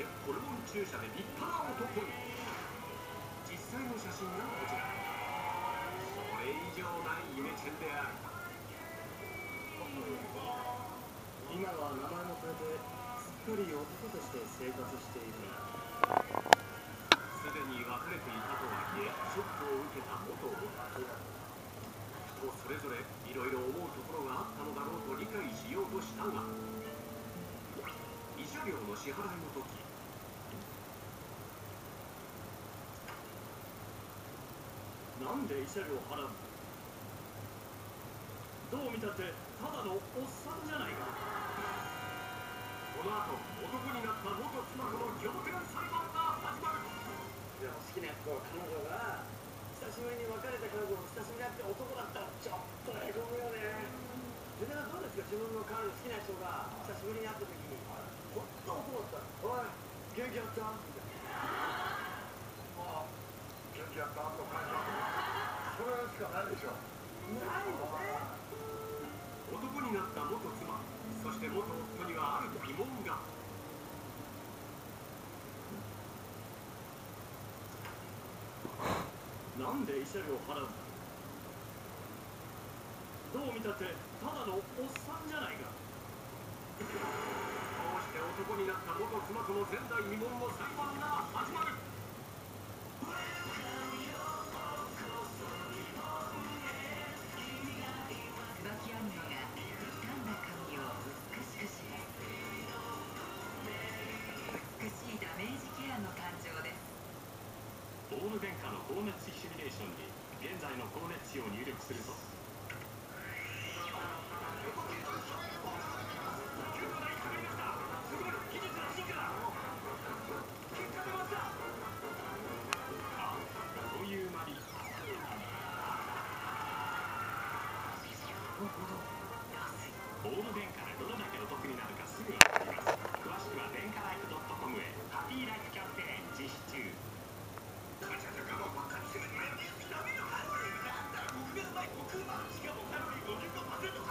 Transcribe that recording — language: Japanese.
てホルモン注射で立派な男に実際の写真がこちらそれ以上ないイメチェンである。今は名前も変えてすっかり男として生活している。すでに別れていたとはいえショックを受けた元夫人それぞれいろいろ思うところがあったのだろうと理解しようとしたが慰謝料の支払いの時なんで慰謝料払うんだどう見たってただのおっさんじゃないか。この後男になった元妻との仰天裁判が始まる。でも好きな子彼女が久しぶりに別れた彼女を久しぶりに会って男だったらちょっとへこむよね。みんなどうですか？自分の彼女好きな人が久しぶりに会った時に。本当男だったおい元気あった？みたいな。まあ元気やった？とかそれしょないよね男になった元妻そして元夫にはある疑問が。なんで慰謝料払うんだどう見たってただのおっさんじゃないか。こうして男になった元妻との前代未聞の裁判が始まる。オール電化の光熱費シミュレーションに現在の光熱費を入力すると。オール電化でどれだけお得になるかすぐわかりますしかもカロリー50%カット